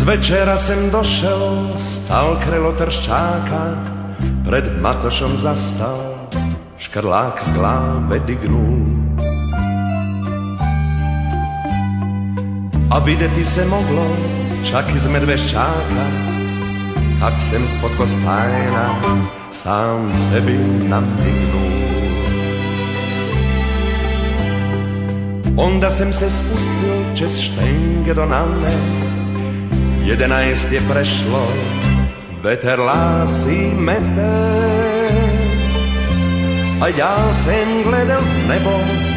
Z večera sem došel, stal krelo trščáka, pred Matošom zastal, škrlák z gláve dignul. A videti se moglo, čak iz medveščáka, kak sem spod kostajna sám sebi namignul. Onda sem se spustil čez štenge do name, jedenáct je prešlo, veter lásí mete. A ja sem gledal nebo,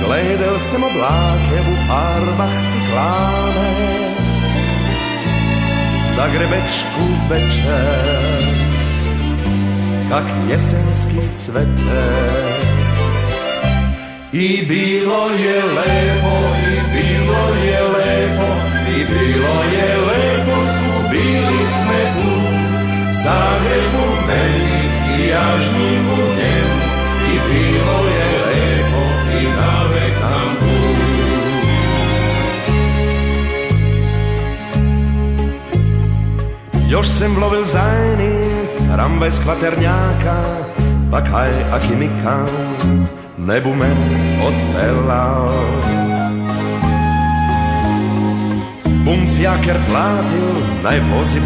gledal sem obláke v farbách cykláne. Za grebečku večer, kak jesenský cvetek. I bilo je lepo, i bilo je lepo, Zagrebu meni i jažnjivu njemu, i bilo je lepo, i navek nam tu. Još sem vlovil zajni, tramvaj z kvaternjaka, pa kaj aki nikam, nebu me odpelal. Bum fjaker platil, naj vozi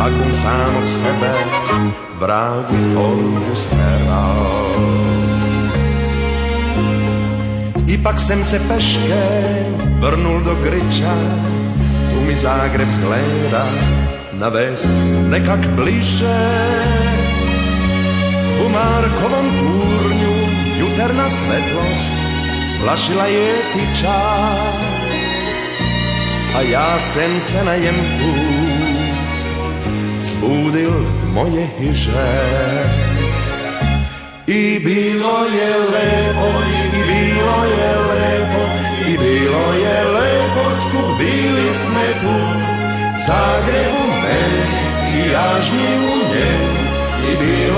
pak bum sám v sebe vragu torbu steral. I pak sem se peške vrnul do Griča, tu mi Zágreb zgleda na vek nekak bliže. U Markovom turňu juterná svetlosť splašila je tyča. A ja sem se na jem pút zbudil moje hyže. I bilo je lepo, i bilo je lepo, i bilo je lepo, skubili sme tu. Zagrebu meni i jažnji u njemu, i bilo